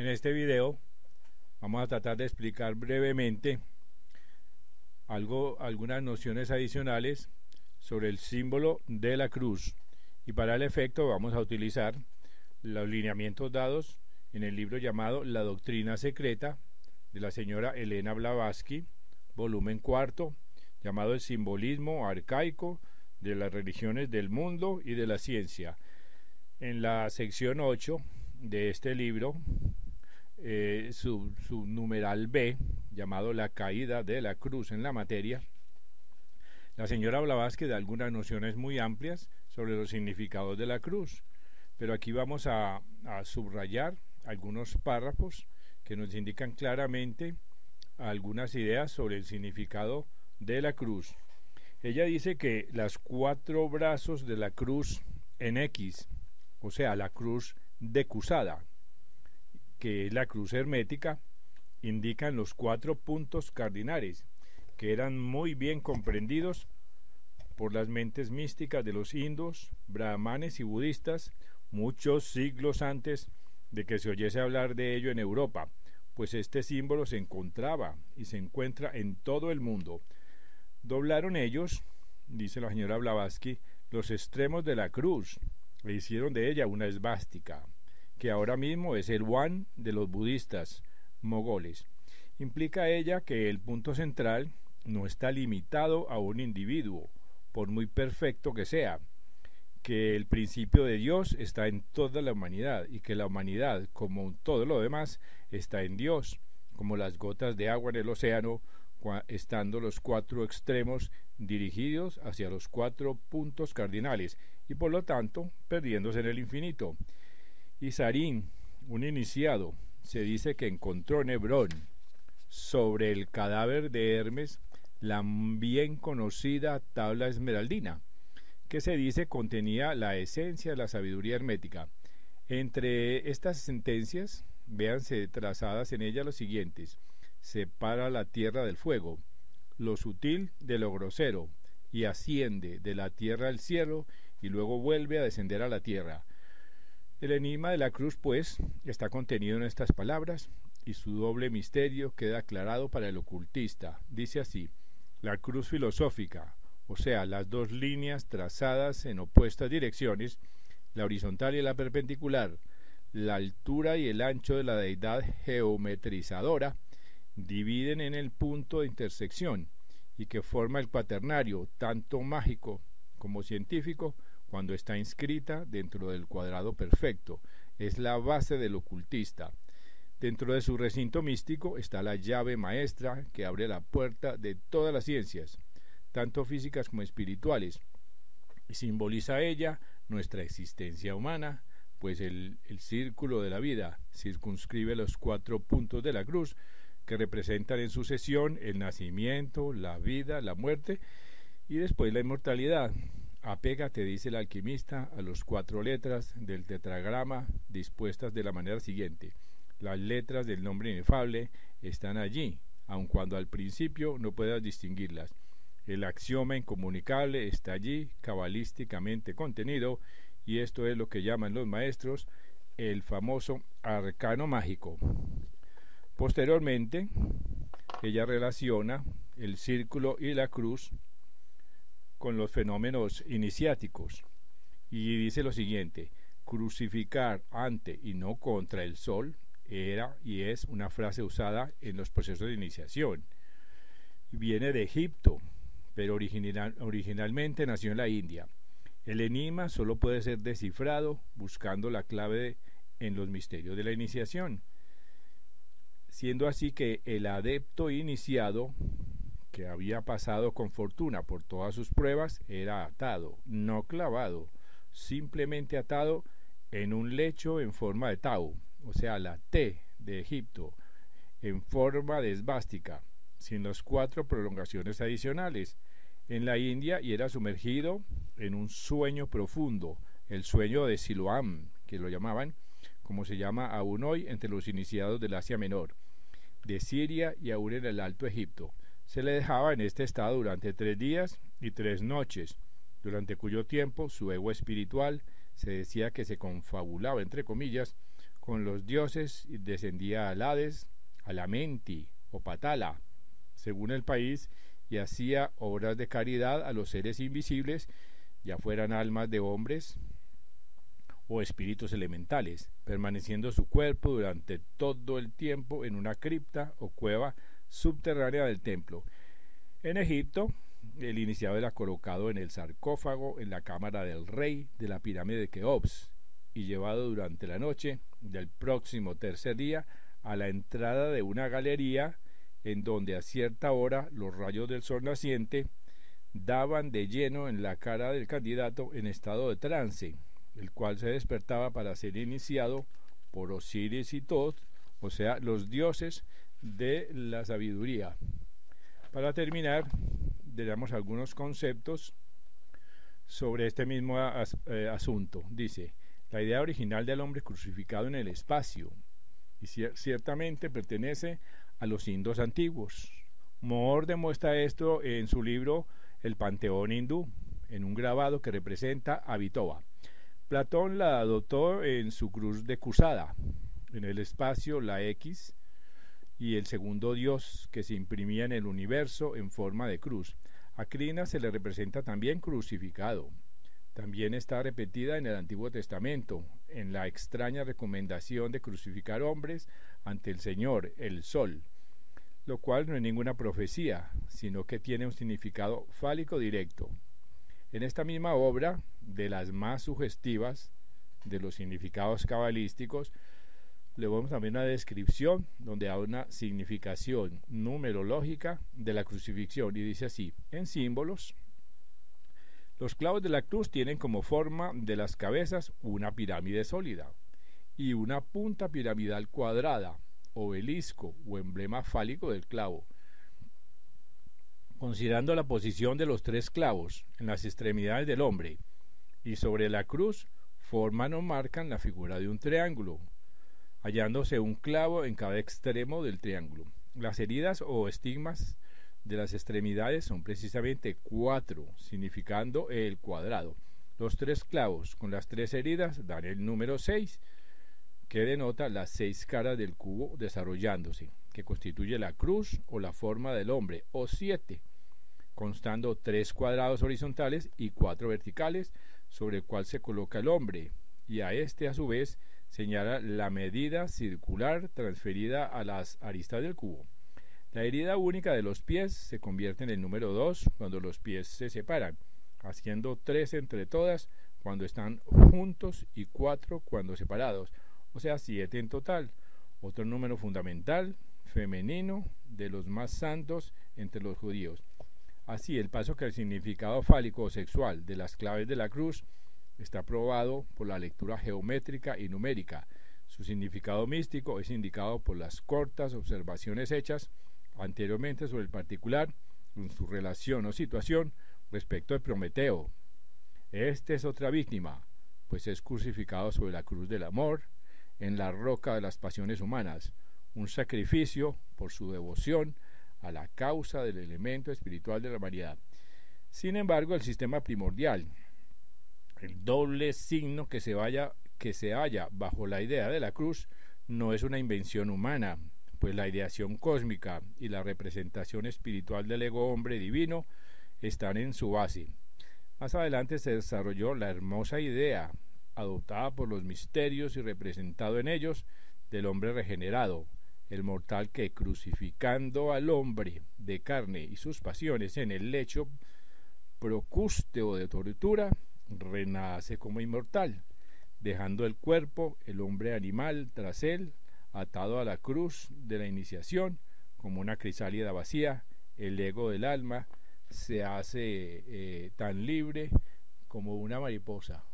En este video vamos a tratar de explicar brevemente algo, algunas nociones adicionales sobre el símbolo de la cruz y para el efecto vamos a utilizar los lineamientos dados en el libro llamado La Doctrina Secreta de la señora Elena Blavatsky, volumen cuarto, llamado El Simbolismo Arcaico de las Religiones del Mundo y de la Ciencia. En la sección 8 de este libro eh, su, numeral B, llamado La caída de la cruz en la materia, la señora Blavatsky da algunas nociones muy amplias sobre los significados de la cruz, pero aquí vamos a, a subrayar algunos párrafos que nos indican claramente algunas ideas sobre el significado de la cruz. Ella dice que las cuatro brazos de la cruz en X, o sea, la cruz decusada, que es la cruz hermética, indican los cuatro puntos cardinales, que eran muy bien comprendidos por las mentes místicas de los indos, brahmanes y budistas muchos siglos antes de que se oyese hablar de ello en Europa, pues este símbolo se encontraba y se encuentra en todo el mundo. Doblaron ellos, dice la señora Blavatsky, los extremos de la cruz e hicieron de ella una esvástica que ahora mismo es el Wan de los budistas mogoles. Implica ella que el punto central no está limitado a un individuo, por muy perfecto que sea, que el principio de Dios está en toda la humanidad y que la humanidad, como todo lo demás, está en Dios, como las gotas de agua en el océano, estando los cuatro extremos dirigidos hacia los cuatro puntos cardinales y por lo tanto perdiéndose en el infinito. Y Sarín, un iniciado, se dice que encontró en sobre el cadáver de Hermes, la bien conocida tabla esmeraldina, que se dice contenía la esencia de la sabiduría hermética. Entre estas sentencias, véanse trazadas en ella los siguientes. Separa la tierra del fuego, lo sutil de lo grosero, y asciende de la tierra al cielo, y luego vuelve a descender a la tierra el enigma de la cruz, pues, está contenido en estas palabras y su doble misterio queda aclarado para el ocultista. Dice así, la cruz filosófica, o sea, las dos líneas trazadas en opuestas direcciones, la horizontal y la perpendicular, la altura y el ancho de la deidad geometrizadora, dividen en el punto de intersección y que forma el cuaternario, tanto mágico como científico, cuando está inscrita dentro del cuadrado perfecto. Es la base del ocultista. Dentro de su recinto místico está la llave maestra que abre la puerta de todas las ciencias, tanto físicas como espirituales. Y simboliza ella nuestra existencia humana, pues el, el, círculo de la vida circunscribe los cuatro puntos de la cruz que representan en sucesión el nacimiento, la vida, la muerte y después la inmortalidad, Apégate, dice el alquimista, a las cuatro letras del tetragrama dispuestas de la manera siguiente. Las letras del nombre inefable están allí, aun cuando al principio no puedas distinguirlas. El axioma incomunicable está allí, cabalísticamente contenido, y esto es lo que llaman los maestros el famoso arcano mágico. Posteriormente, ella relaciona el círculo y la cruz con los fenómenos iniciáticos. Y dice lo siguiente, crucificar ante y no contra el sol era y es una frase usada en los procesos de iniciación. Viene de Egipto, pero original, originalmente nació en la India. El enigma solo puede ser descifrado buscando la clave en los misterios de la iniciación, siendo así que el adepto iniciado que había pasado con fortuna por todas sus pruebas era atado, no clavado, simplemente atado en un lecho en forma de tau, o sea, la T de Egipto, en forma de esvástica, sin las cuatro prolongaciones adicionales, en la India y era sumergido en un sueño profundo, el sueño de Siloam, que lo llamaban, como se llama aún hoy entre los iniciados del Asia Menor, de Siria y aún en el Alto Egipto se le dejaba en este estado durante tres días y tres noches, durante cuyo tiempo su ego espiritual se decía que se confabulaba, entre comillas, con los dioses y descendía a Hades, a la Menti o Patala, según el país, y hacía obras de caridad a los seres invisibles, ya fueran almas de hombres o espíritus elementales, permaneciendo su cuerpo durante todo el tiempo en una cripta o cueva subterránea del templo. En Egipto, el iniciado era colocado en el sarcófago en la cámara del rey de la pirámide de Keops y llevado durante la noche del próximo tercer día a la entrada de una galería en donde a cierta hora los rayos del sol naciente daban de lleno en la cara del candidato en estado de trance, el cual se despertaba para ser iniciado por Osiris y Thoth, o sea, los dioses de la sabiduría. Para terminar, damos algunos conceptos sobre este mismo eh, asunto. Dice, la idea original del hombre crucificado en el espacio, y ciertamente pertenece a los indos antiguos. Moore demuestra esto en su libro El Panteón Hindú, en un grabado que representa a Vitoba. Platón la adoptó en su cruz de Cusada, en el espacio la X y el segundo dios que se imprimía en el universo en forma de cruz. A Krina se le representa también crucificado. También está repetida en el Antiguo Testamento, en la extraña recomendación de crucificar hombres ante el Señor, el Sol, lo cual no es ninguna profecía, sino que tiene un significado fálico directo. En esta misma obra, de las más sugestivas de los significados cabalísticos, le vemos también una descripción donde hay una significación numerológica de la crucifixión y dice así, en símbolos, los clavos de la cruz tienen como forma de las cabezas una pirámide sólida y una punta piramidal cuadrada, obelisco o emblema fálico del clavo. Considerando la posición de los tres clavos en las extremidades del hombre y sobre la cruz, forman o marcan la figura de un triángulo, hallándose un clavo en cada extremo del triángulo. Las heridas o estigmas de las extremidades son precisamente cuatro, significando el cuadrado. Los tres clavos con las tres heridas dan el número seis, que denota las seis caras del cubo desarrollándose, que constituye la cruz o la forma del hombre, o siete, constando tres cuadrados horizontales y cuatro verticales, sobre el cual se coloca el hombre, y a este a su vez señala la medida circular transferida a las aristas del cubo. La herida única de los pies se convierte en el número 2 cuando los pies se separan, haciendo 3 entre todas cuando están juntos y 4 cuando separados, o sea 7 en total. Otro número fundamental, femenino, de los más santos entre los judíos. Así, el paso que el significado fálico o sexual de las claves de la cruz está probado por la lectura geométrica y numérica. Su significado místico es indicado por las cortas observaciones hechas anteriormente sobre el particular en su relación o situación respecto de Prometeo. Este es otra víctima, pues es crucificado sobre la cruz del amor, en la roca de las pasiones humanas, un sacrificio por su devoción a la causa del elemento espiritual de la humanidad. Sin embargo, el sistema primordial, el doble signo que se, vaya, que se halla bajo la idea de la cruz, no es una invención humana, pues la ideación cósmica y la representación espiritual del ego hombre divino están en su base. Más adelante se desarrolló la hermosa idea, adoptada por los misterios y representado en ellos, del hombre regenerado, el mortal que crucificando al hombre de carne y sus pasiones en el lecho procústeo de tortura, renace como inmortal, dejando el cuerpo, el hombre animal tras él, atado a la cruz de la iniciación, como una crisálida vacía, el ego del alma se hace eh, tan libre como una mariposa.